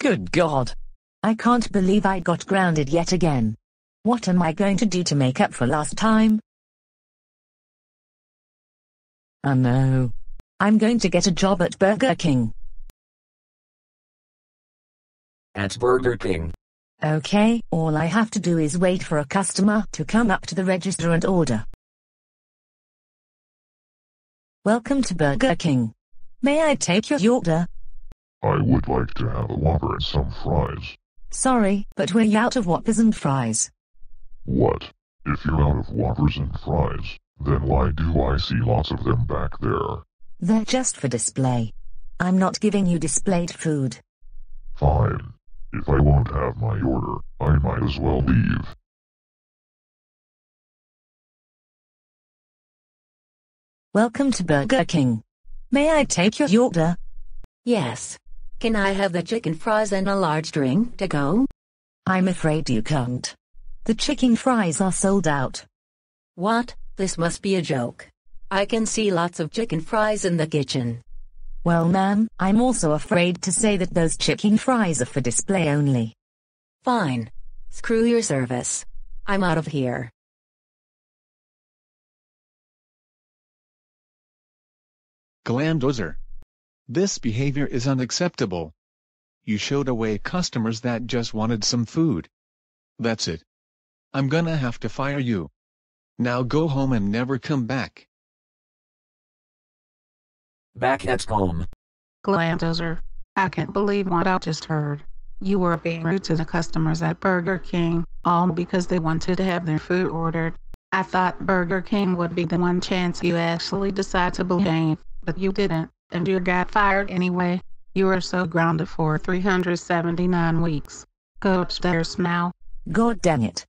Good God. I can't believe I got grounded yet again. What am I going to do to make up for last time? Oh no. I'm going to get a job at Burger King. At Burger King. Okay, all I have to do is wait for a customer to come up to the register and order. Welcome to Burger King. May I take your order? I would like to have a Whopper and some fries. Sorry, but we're out of Whoppers and fries. What? If you're out of Whoppers and fries, then why do I see lots of them back there? They're just for display. I'm not giving you displayed food. Fine. If I won't have my order, I might as well leave. Welcome to Burger King. May I take your order? Yes. Can I have the chicken fries and a large drink to go? I'm afraid you can't. The chicken fries are sold out. What? This must be a joke. I can see lots of chicken fries in the kitchen. Well, ma'am, I'm also afraid to say that those chicken fries are for display only. Fine. Screw your service. I'm out of here. Glamdozer. This behavior is unacceptable. You showed away customers that just wanted some food. That's it. I'm gonna have to fire you. Now go home and never come back. Back at home. Glamdozer. I can't believe what I just heard. You were being rude to the customers at Burger King, all because they wanted to have their food ordered. I thought Burger King would be the one chance you actually decide to behave, but you didn't, and you got fired anyway. You are so grounded for 379 weeks. Go upstairs now. God dang it.